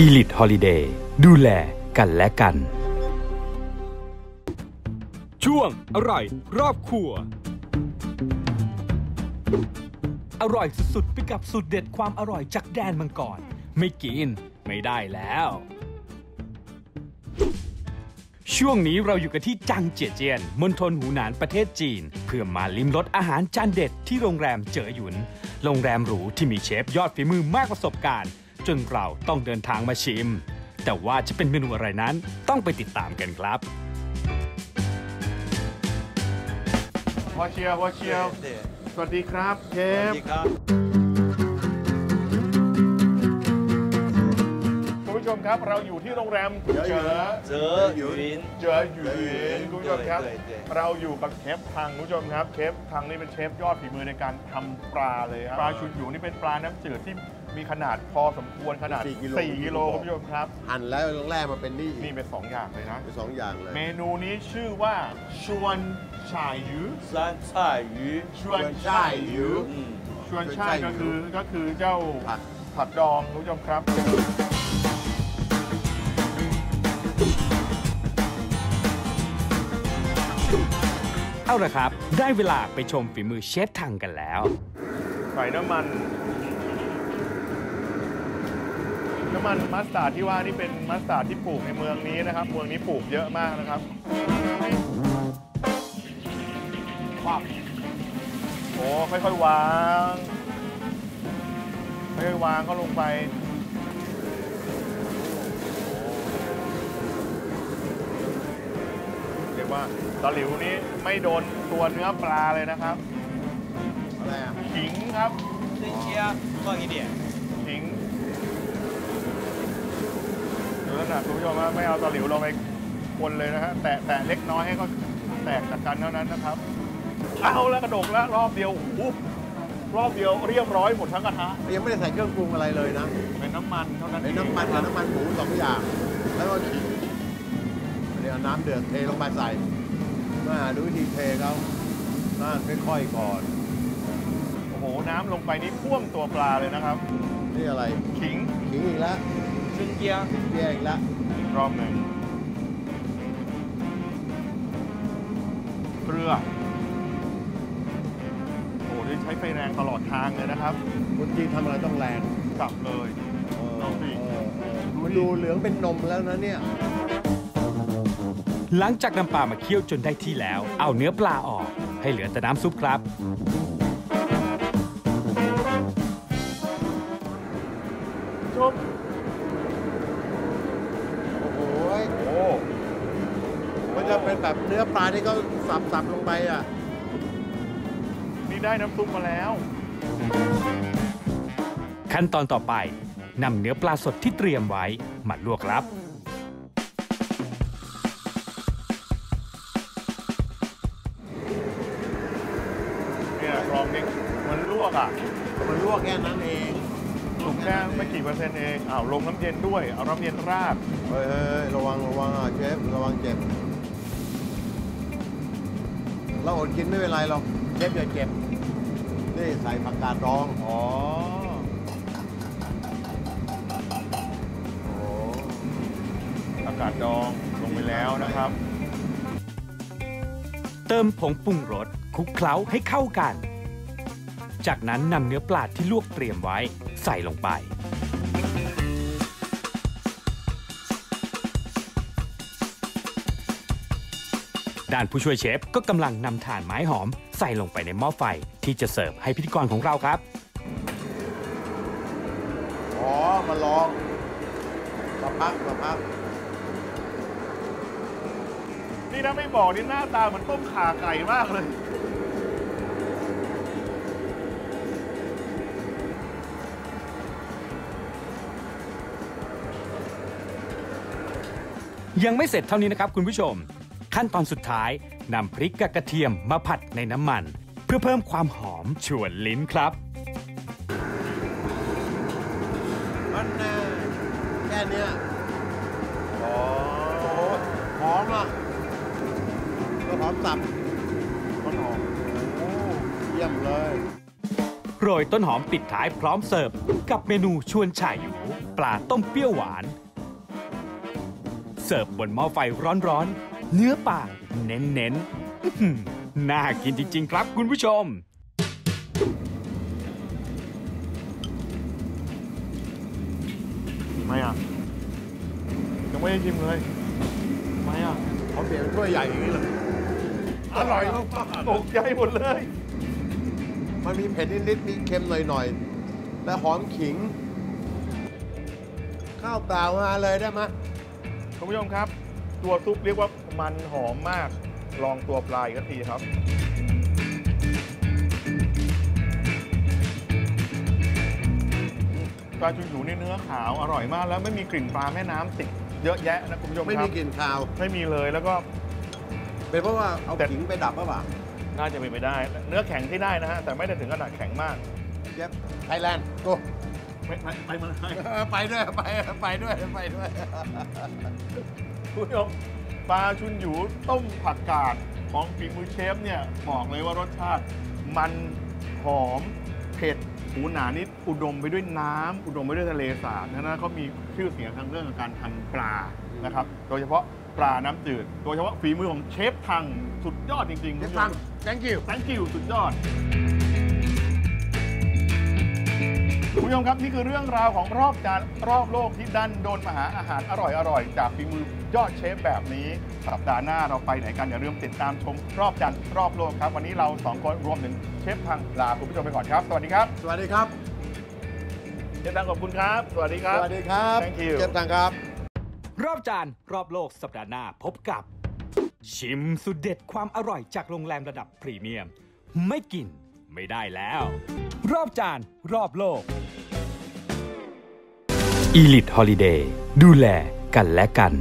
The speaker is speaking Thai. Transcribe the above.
Elite Holiday ดูแลกันและกัน ช่วงอร่อยรอบครัว อร่อยสุดๆ ไปกับสูตรเด็ดความอร่อยจากแดนมังกรไม่กินไม่ได้แล้ว ช่วงนี้เราอยู่กันที่จังเจียเจียนมณฑลหูหนานประเทศจีน เพื่อมาลิ้มรสอาหารจานเด็ดที่โรงแรมเจ๋อหยุน โรงแรมหรูที่มีเชฟยอดฝีมือมากประสบการณ์ จนเราต้องเดินทางมาชิม แต่ว่าจะเป็นเมนูอะไรนั้นต้องไปติดตามกันครับ วอเชียววอเชียว สวัสดีครับเชฟ คุณผู้ชมครับเราอยู่ที่โรงแรมเจอเจอหยุนเจอหยุนคุณผู้ชมครับ เราอยู่กับเชฟทางคุณผู้ชมครับ เชฟทางนี่เป็นเชฟยอดฝีมือในการทำปลาเลยครับ ปลาชุนหยูนี่เป็นปลาน้ำจืดที่ มีขนาดพอสมควรขนาด สี่กิโล 4กิโลคุณผู้ชมครับ หั่นแล้วแรกมาเป็นนี่ นี่เป็นสองอย่างเลยนะ เป็นสองอย่างเลย เมนูนี้ชื่อว่าชวนฉ่ายหยู 酸菜鱼， ชวนฉ่ายหยู 嗯， ชวนช่ายก็คือก็คือเจ้า ผัด ผัดดองคุณผู้ชมครับ เอาละครับ ได้เวลาไปชมฝีมือเชฟทังกันแล้ว ใส่น้ำมัน น้ำมันมัสตาร์ดที่ว่านี่เป็นมัสตาร์ดที่ปลูกในเมืองนี้นะครับ เมืองนี้ปลูกเยอะมากนะครับปับโอ้ค่อยๆวางค่อยๆวางก็ลงไปเรียกว่าตะหลิวนี้ไม่โดนตัวเนื้อปลาเลยนะครับอะไรอะขิงครับเชียร์ก็อีเดีย นะคุณผู้ชมว่าไม่เอาตะหลิวลงไปคนเลยนะฮะแตะแตะเล็กน้อยให้เขาแตกจากกันเท่านั้นนะครับ เอาแล้วกระดกแล้วรอบเดียวปุ๊บรอบเดียวเรียบร้อยหมดทั้งกระทะยังไม่ได้ใส่เครื่องปรุงอะไรเลยนะเป็นน้ำมันเท่านั้นเป็นน้ำมันกับน้ำมันหมูสองอย่าง แล้วก็ขิงเดี๋ยวเอาน้ำเดือดเทลงไปใส่มาดูวิธีเทเขาน่าค่อยๆก่อน โอ้โหน้ำลงไปนี่ท่วมตัวปลาเลยนะครับ นี่อะไร ขิง ขิงอีกแล้ว 生姜，เบียร์อีกแล้วอีกรอบหนึ่งเกลือ โอ้โหนี่ใช้ไฟแรงตลอดทางเลยนะครับคนจีนทำอะไรต้องแรงสับเลยเออเอาสิเออเออมันดูเหลืองเป็นนมแล้วนะเนี่ย หลังจากนำปลามาเคี่ยวจนได้ที่แล้ว เอาเนื้อปลาออก ให้เหลือแต่น้ำซุปครับชม โอ้โห โอ้ มันจะเป็นแบบเนื้อปลาที่เขาสับๆลงไปอะ นี่ได้น้ำซุปมาแล้ว ขั้นตอนต่อไปนำเนื้อปลาสดที่เตรียมไว้มาลวกครับ เนี่ยกรองนี่มันลวกอะมันลวกแค่นั้นเองสุกแค่ไม่กี่เปอร์เซ็นต์เองอ้าวลงน้ำเย็นด้วย เอาน้ำเย็นราด เฮ้ยเฮ้ยเฮ้ยระวังระวังอะเชฟระวังเจ็บ เราอดกินไม่เป็นไรหรอกเชฟอย่าเจ็บนี่ใส่ผักกาดดองอ๋อโอ้อากาศดองลงไปแล้วนะครับ เติมผงปรุงรสคลุกเคล้าให้เข้ากัน จากนั้นนำเนื้อปลาที่ลวกเตรียมไว้ใส่ลงไป ด้านผู้ช่วยเชฟก็กำลังนำถ่านไม้หอม ใส่ลงไปในหม้อไฟที่จะเสิร์ฟให้พิธีกรของเราครับ อ๋อ มาลองมาพักมาพักนี่ถ้าไม่บอกนี่หน้าตาเหมือนต้มข่าไก่มากเลยยังไม่เสร็จเท่านี้นะครับคุณผู้ชม ขั้นตอนสุดท้ายนำพริกกับกระเทียมมาผัดในน้ำมัน เพื่อเพิ่มความหอมชวนลิ้นครับมันแน่แค่เนี้ยอ๋อโอ้โหหอมอะก็หอมสับต้นหอมโอ้เยี่ยมเลยโรยต้นหอมปิดท้ายพร้อมเสิร์ฟกับเมนูชวนฉ่ายหยูปลาต้มเปรี้ยวหวาน เสิร์ฟบนหม้อไฟร้อนๆ เนื้อปลาเน้นๆอื้อหือน่ากินจริง ๆ ครับคุณผู้ชมทำไมอะ ยังไม่ได้ชิมเลยทำไมอะเขาเปลี่ยนเป็นถ้วยใหญ่อย่างนี้เลยอร่อยตกใจหมดเลย มันมีเผ็ดนิดๆ มีเค็มหน่อยๆ และหอมขิง ข้าวเปล่ามาเลยได้ไหมยคุณผู้ชมครับ ตัวซุปเรียกว่ามันหอมมาก ลองตัวปลาอีกทีครับ ปลาจุนหยูนี่เนื้อขาวอร่อยมากแล้วไม่มีกลิ่นปลาแม่น้ำติดเยอะแยะนะคุณผู้ชมไม่ครัมีบกลิ่นคาว ไม่มีเลยแล้วก็ เป็นเพราะว่าเอาแต่ ขิงไปดับหรือเปล่าน่าจะเป็นไปได้ เนื้อแข็งที่ได้นะฮะ แต่ไม่ได้ถึงขนาดแข็งมากเย็บไทยแลนด์กูไม่ไม่ไปมาเลยไปด้วย ไป ไปด้วย ไปด้วย คุณผู้ชมปลาชุนหยูต้มผักกาดของฝีมือเชฟเนี่ยบอกเลยว่ารสชาติ มันหอมเผ็ดหูหนานิดอุดมไปด้วยน้ำอุดมไปด้วยทะเลสาบนะนะเขามีชื่อเสียงทางเรื่องของการทำปลานะครับ โดยเฉพาะปลาน้ำจืด โดยเฉพาะฝีมือของเชฟทังสุดยอดจริงๆเชคุณฟผู้ชฟังม thank you thank you สุดยอด คุณผู้ชมครับ นี่คือเรื่องราวของรอบจานรอบโลกที่ดันโดนมาหาอาหารอร่อยๆจากฝีมือยอดเชฟแบบนี้ สัปดาห์หน้าเราไปไหนกันอย่าลืมติดตามชมรอบจานรอบโลกครับ วันนี้เราสองคนรวมถึงเชฟพังลาคุณผู้ชมไปก่อนครับ สวัสดีครับสวัสดีครับ เชฟพังขอบคุณครับ สวัสดีครับ สวัสดีครับ Thank you เชฟตังครับ รอบจานรอบโลกสัปดาห์หน้าพบกับ ชิมสุดเด็ดความอร่อยจากโรงแรมระดับพรีเมียม ไม่กิน ไม่ได้แล้ว รอบจานรอบโลก Elite Holiday ดูแลกันและกัน